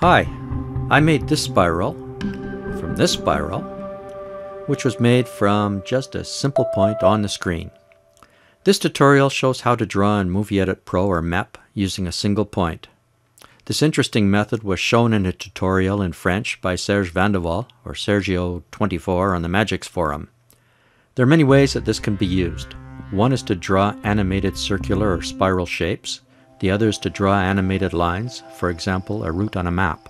Hi, I made this spiral from this spiral, which was made from just a simple point on the screen. This tutorial shows how to draw in Movie Edit Pro or MEP using a single point. This interesting method was shown in a tutorial in French by Serge Vandewall or Sergio24 on the Magix forum. There are many ways that this can be used. One is to draw animated circular or spiral shapes. The other is to draw animated lines, for example, a route on a map.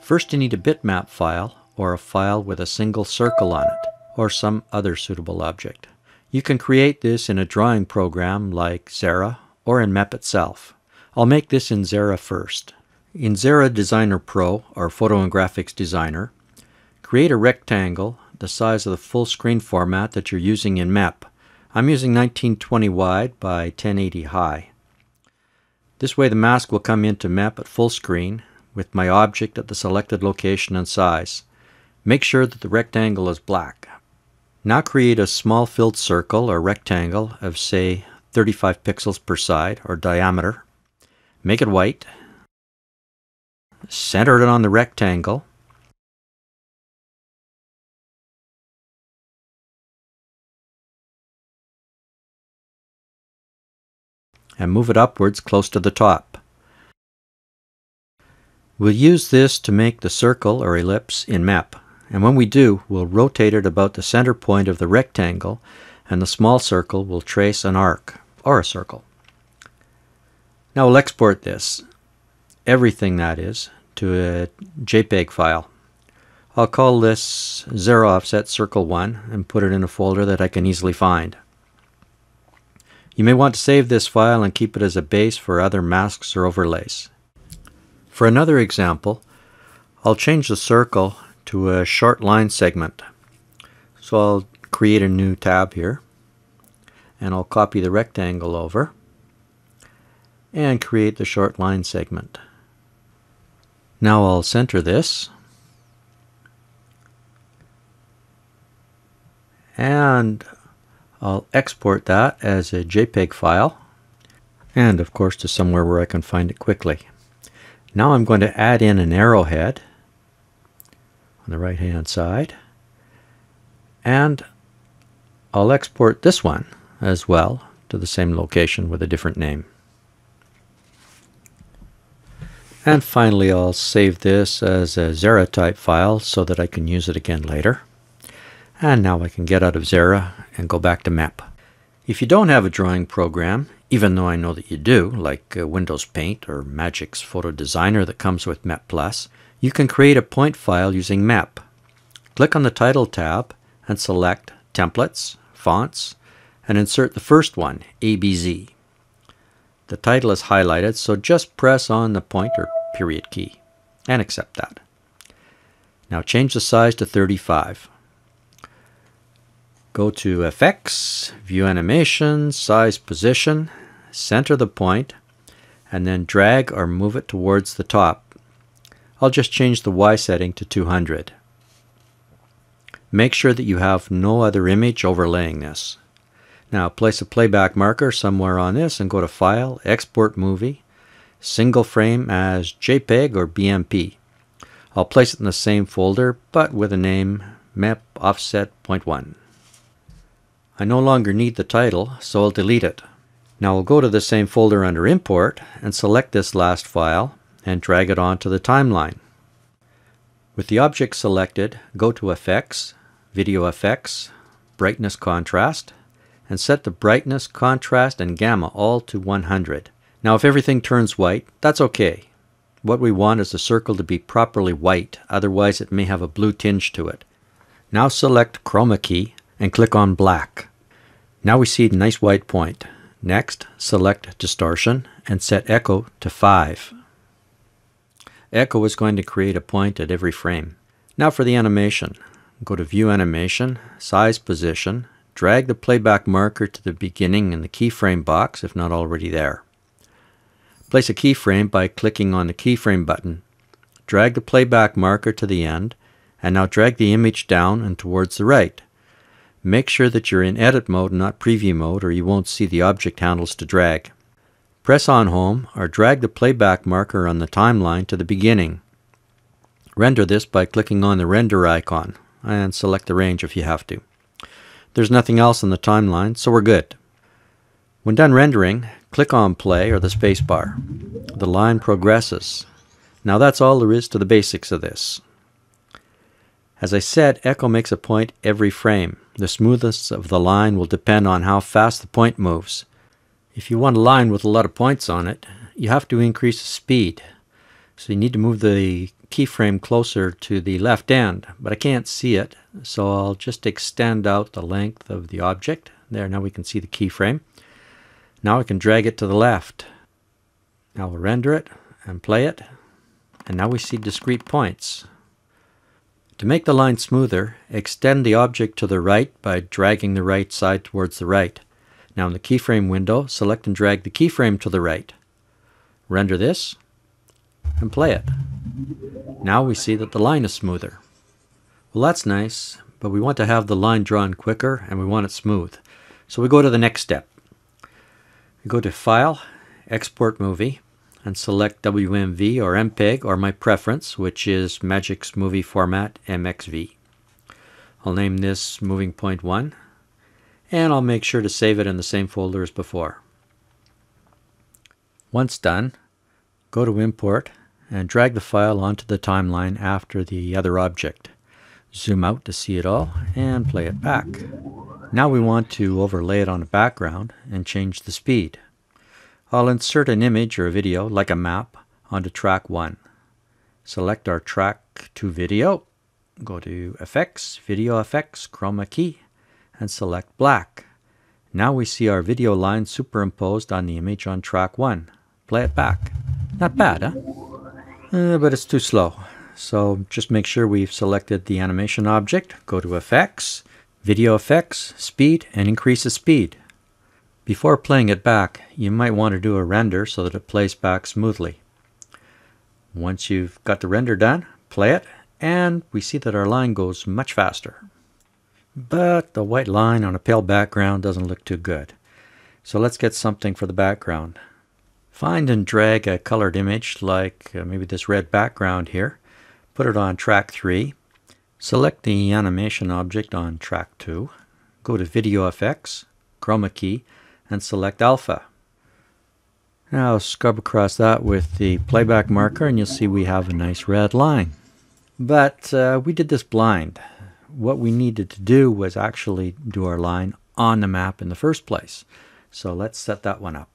First you need a bitmap file, or a file with a single circle on it, or some other suitable object. You can create this in a drawing program like Xara, or in MEP itself. I'll make this in Xara first. In Xara Designer Pro, or Photo and Graphics Designer, create a rectangle the size of the full screen format that you're using in MEP. I'm using 1920 wide by 1080 high. This way the mask will come into MEP at full screen with my object at the selected location and size. Make sure that the rectangle is black. Now create a small filled circle or rectangle of say 35 pixels per side or diameter. Make it white. Center it on the rectangle. And move it upwards close to the top. We'll use this to make the circle or ellipse in MEP, and when we do, we'll rotate it about the center point of the rectangle, and the small circle will trace an arc, or a circle. Now we'll export this, everything that is, to a JPEG file. I'll call this 0 offset circle 1 and put it in a folder that I can easily find. You may want to save this file and keep it as a base for other masks or overlays. For another example, I'll change the circle to a short line segment. So I'll create a new tab here and I'll copy the rectangle over and create the short line segment. Now I'll center this and I'll export that as a JPEG file and of course to somewhere where I can find it quickly. Now I'm going to add in an arrowhead on the right hand side and I'll export this one as well to the same location with a different name. And finally I'll save this as a Xara type file so that I can use it again later. And now I can get out of Xara and go back to MEP. If you don't have a drawing program, even though I know that you do, like uh, Windows Paint or Magix Photo Designer that comes with MEP Plus, you can create a point file using MEP. Click on the Title tab and select Templates, Fonts, and insert the first one, ABZ. The title is highlighted, so just press on the point or period key and accept that. Now change the size to 35. Go to Effects, View Animation, Size Position, center the point, and then drag or move it towards the top. I'll just change the Y setting to 200. Make sure that you have no other image overlaying this. Now place a playback marker somewhere on this and go to File, Export Movie, Single Frame as JPEG or BMP. I'll place it in the same folder but with a name MEP Offset Point 1. I no longer need the title, so I'll delete it. Now I'll go to the same folder under Import and select this last file and drag it onto the timeline. With the object selected, go to Effects, Video Effects, Brightness Contrast, and set the brightness, contrast, and gamma all to 100. Now if everything turns white, that's okay. What we want is the circle to be properly white, otherwise it may have a blue tinge to it. Now select Chroma key and click on black. Now we see a nice white point. Next, select Distortion and set Echo to 5. Echo is going to create a point at every frame. Now for the animation. Go to View Animation, Size Position, drag the playback marker to the beginning in the keyframe box if not already there. Place a keyframe by clicking on the keyframe button. Drag the playback marker to the end, and now drag the image down and towards the right. Make sure that you're in edit mode, not preview mode, or you won't see the object handles to drag. Press on home or drag the playback marker on the timeline to the beginning. Render this by clicking on the render icon and select the range if you have to. There's nothing else in the timeline, so we're good. When done rendering, click on play or the spacebar. The line progresses. Now that's all there is to the basics of this. As I said, echo makes a point every frame. The smoothness of the line will depend on how fast the point moves. If you want a line with a lot of points on it, you have to increase the speed. So you need to move the keyframe closer to the left end, but I can't see it, so I'll just extend out the length of the object. There, now we can see the keyframe. Now I can drag it to the left. Now we'll render it and play it, and now we see discrete points. To make the line smoother, extend the object to the right by dragging the right side towards the right. Now in the keyframe window, select and drag the keyframe to the right. Render this and play it. Now we see that the line is smoother. Well that's nice, but we want to have the line drawn quicker and we want it smooth. So we go to the next step. We go to File, Export Movie, and select WMV or MPEG or my preference, which is Magix movie format MXV. I'll name this moving point 1 and I'll make sure to save it in the same folder as before. Once done, go to Import and drag the file onto the timeline after the other object. Zoom out to see it all and play it back. Now we want to overlay it on a background and change the speed. I'll insert an image or a video, like a map, onto track 1. Select our track to video, go to Effects, Video Effects, Chroma Key, and select Black. Now we see our video line superimposed on the image on track 1. Play it back. Not bad, huh? Uh, but it's too slow. So just make sure we've selected the animation object, go to Effects, Video Effects, Speed, and increase the speed. Before playing it back, you might want to do a render so that it plays back smoothly. Once you've got the render done, play it, and we see that our line goes much faster. But the white line on a pale background doesn't look too good. So let's get something for the background. Find and drag a colored image like uh, maybe this red background here. Put it on track 3. Select the animation object on track 2. Go to Video Effects, Chroma Key, and select alpha. Now scrub across that with the playback marker and you'll see we have a nice red line. But uh, we did this blind. What we needed to do was actually do our line on the map in the first place. So let's set that one up.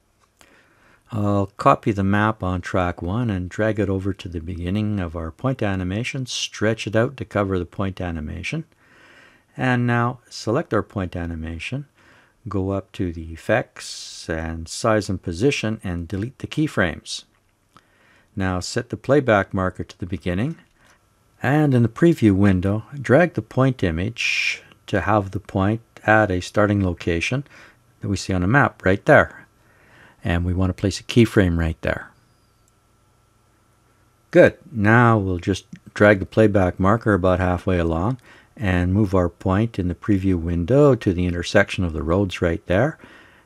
I'll copy the map on track 1 and drag it over to the beginning of our point animation, stretch it out to cover the point animation. And now select our point animation go up to the effects and size and position and delete the keyframes. Now set the playback marker to the beginning and in the preview window drag the point image to have the point at a starting location that we see on the map right there. And we want to place a keyframe right there. Good. Now we'll just drag the playback marker about halfway along and move our point in the preview window to the intersection of the roads right there.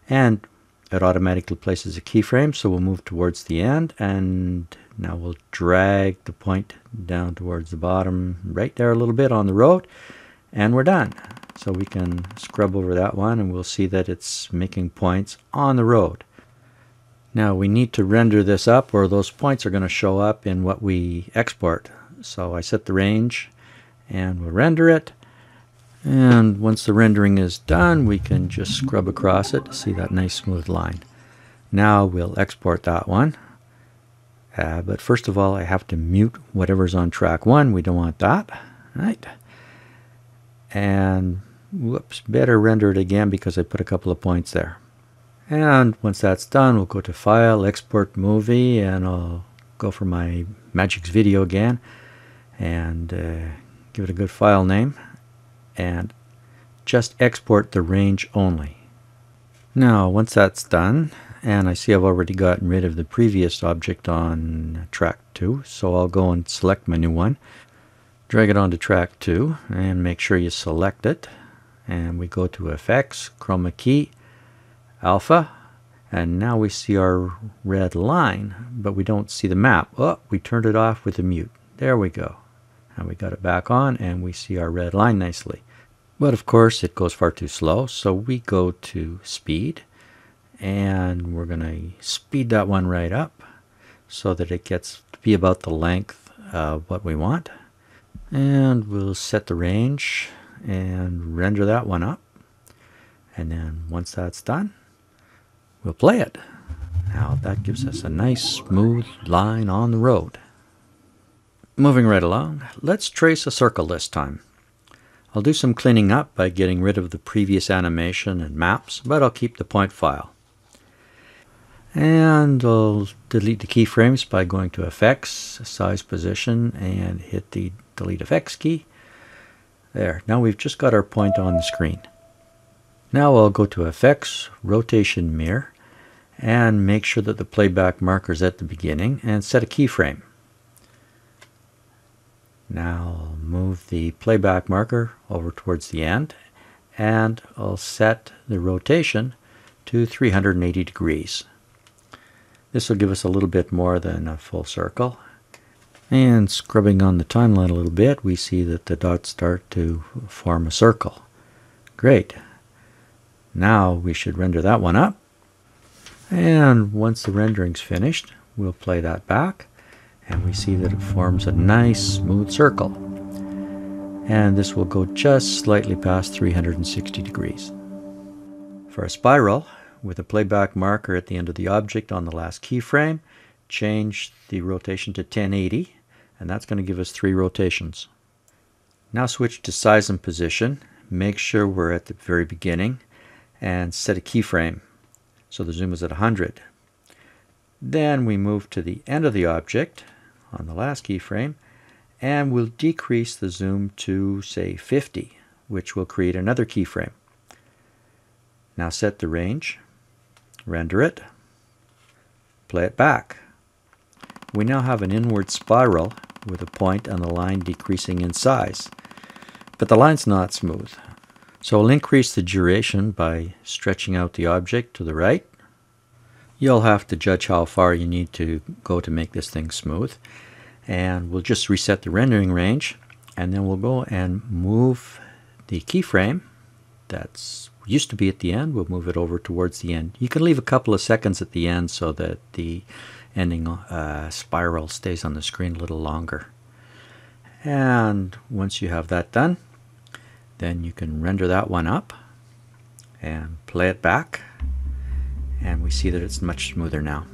And it automatically places a keyframe, so we'll move towards the end. And now we'll drag the point down towards the bottom right there a little bit on the road. And we're done. So we can scrub over that one and we'll see that it's making points on the road. Now we need to render this up or those points are going to show up in what we export. So I set the range and we'll render it. And once the rendering is done, we can just scrub across it to see that nice smooth line. Now we'll export that one. Uh, but first of all, I have to mute whatever's on track one. We don't want that. Right. And whoops, better render it again because I put a couple of points there. And once that's done, we'll go to File, Export Movie, and I'll go for my Magix video again. And uh, give it a good file name, and just export the range only. Now, once that's done, and I see I've already gotten rid of the previous object on track 2, so I'll go and select my new one, drag it onto track 2, and make sure you select it. And we go to Effects, Chroma Key, Alpha, and now we see our red line, but we don't see the map. Oh, we turned it off with the mute. There we go. And we got it back on and we see our red line nicely. But of course it goes far too slow so we go to speed and we're going to speed that one right up so that it gets to be about the length of what we want. And we'll set the range and render that one up. And then once that's done, we'll play it. Now that gives us a nice smooth line on the road. Moving right along, let's trace a circle this time. I'll do some cleaning up by getting rid of the previous animation and maps, but I'll keep the point file. And I'll delete the keyframes by going to Effects, Size Position, and hit the Delete Effects key. There, now we've just got our point on the screen. Now I'll go to Effects, Rotation Mirror, and make sure that the playback marker is at the beginning and set a keyframe. Now I'll move the playback marker over towards the end and I'll set the rotation to 380 degrees. This will give us a little bit more than a full circle. And scrubbing on the timeline a little bit, we see that the dots start to form a circle. Great. Now we should render that one up. And once the rendering's finished, we'll play that back. And we see that it forms a nice smooth circle. And this will go just slightly past 360 degrees. For a spiral, with a playback marker at the end of the object on the last keyframe, change the rotation to 1080, and that's going to give us three rotations. Now switch to size and position. Make sure we're at the very beginning and set a keyframe so the zoom is at 100. Then we move to the end of the object on the last keyframe and we'll decrease the zoom to say 50 which will create another keyframe. Now set the range render it, play it back. We now have an inward spiral with a point and the line decreasing in size. But the line's not smooth. So I'll increase the duration by stretching out the object to the right. You'll have to judge how far you need to go to make this thing smooth. And we'll just reset the rendering range and then we'll go and move the keyframe that's used to be at the end. We'll move it over towards the end. You can leave a couple of seconds at the end so that the ending uh, spiral stays on the screen a little longer. And once you have that done, then you can render that one up and play it back. And we see that it's much smoother now.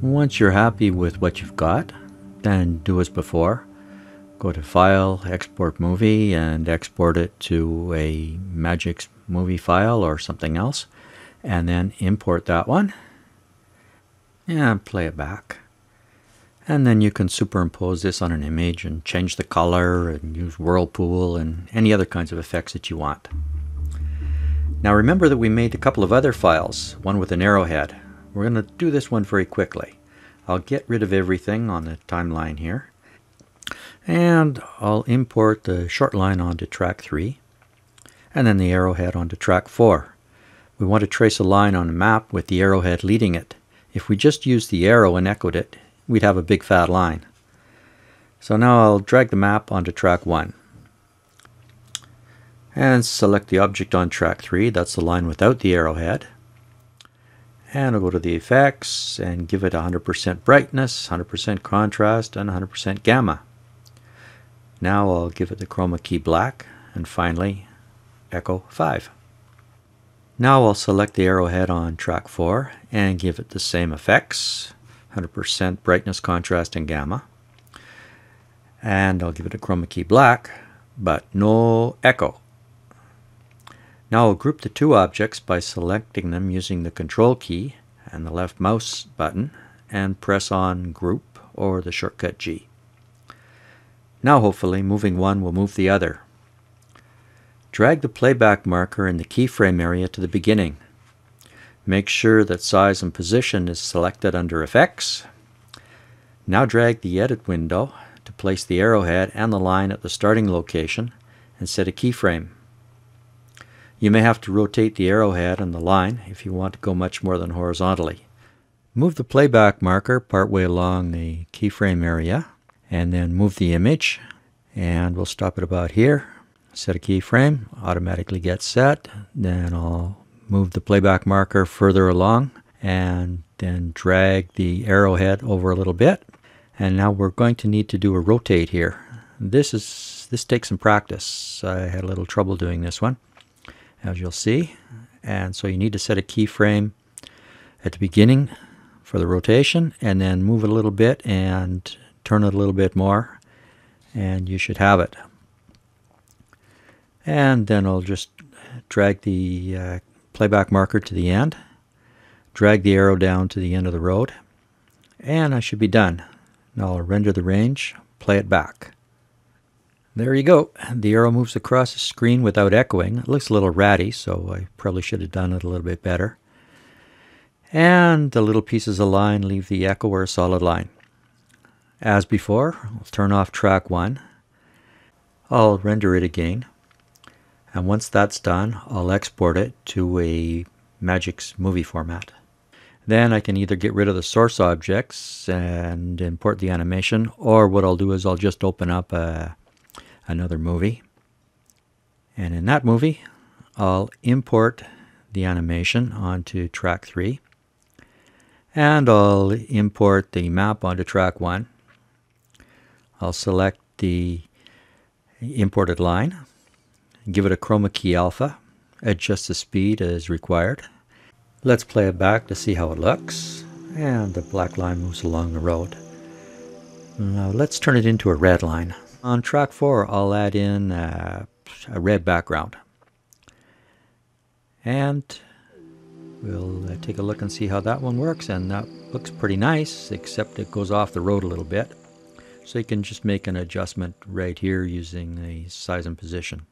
Once you're happy with what you've got, then do as before go to File, Export Movie, and export it to a Magix movie file or something else, and then import that one and play it back. And then you can superimpose this on an image and change the color and use Whirlpool and any other kinds of effects that you want. Now remember that we made a couple of other files, one with an arrowhead. We're going to do this one very quickly. I'll get rid of everything on the timeline here and I'll import the short line onto track 3 and then the arrowhead onto track 4. We want to trace a line on a map with the arrowhead leading it. If we just used the arrow and echoed it, we'd have a big fat line. So now I'll drag the map onto track 1 and select the object on track 3, that's the line without the arrowhead. And I'll go to the effects and give it 100% brightness, 100% contrast, and 100% gamma. Now I'll give it the chroma key black and finally echo 5. Now I'll select the arrowhead on track 4 and give it the same effects 100% brightness, contrast, and gamma. And I'll give it a chroma key black, but no echo. Now I'll group the two objects by selecting them using the control key and the left mouse button and press on group or the shortcut G. Now hopefully moving one will move the other. Drag the playback marker in the keyframe area to the beginning. Make sure that size and position is selected under Effects. Now drag the Edit window to place the arrowhead and the line at the starting location and set a keyframe. You may have to rotate the arrowhead and the line if you want to go much more than horizontally. Move the playback marker partway along the keyframe area and then move the image and we'll stop it about here. Set a keyframe, automatically gets set. Then I'll move the playback marker further along and then drag the arrowhead over a little bit. And now we're going to need to do a rotate here. This is this takes some practice. I had a little trouble doing this one, as you'll see. And so you need to set a keyframe at the beginning for the rotation and then move it a little bit and turn it a little bit more and you should have it. And then I'll just drag the uh, playback marker to the end, drag the arrow down to the end of the road, and I should be done. Now I'll render the range, play it back. There you go. The arrow moves across the screen without echoing. It looks a little ratty, so I probably should have done it a little bit better. And the little pieces of line leave the echo or a solid line. As before, I'll turn off track 1. I'll render it again. And once that's done, I'll export it to a Magix movie format. Then I can either get rid of the source objects and import the animation, or what I'll do is I'll just open up a, another movie. And in that movie, I'll import the animation onto track 3. And I'll import the map onto track 1. I'll select the imported line give it a chroma key alpha, adjust the speed as required. Let's play it back to see how it looks. And the black line moves along the road. Now let's turn it into a red line. On track 4 I'll add in uh, a red background. And we'll uh, take a look and see how that one works and that looks pretty nice except it goes off the road a little bit. So you can just make an adjustment right here using the size and position.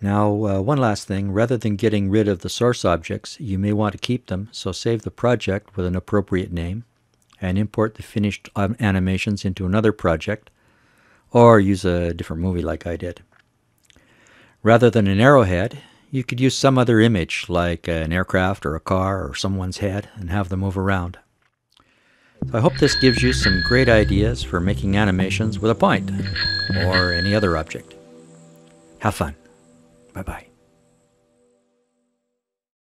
Now, uh, one last thing, rather than getting rid of the source objects, you may want to keep them, so save the project with an appropriate name and import the finished um, animations into another project, or use a different movie like I did. Rather than an arrowhead, you could use some other image, like an aircraft or a car or someone's head, and have them move around. So I hope this gives you some great ideas for making animations with a point, or any other object. Have fun. Bye bye.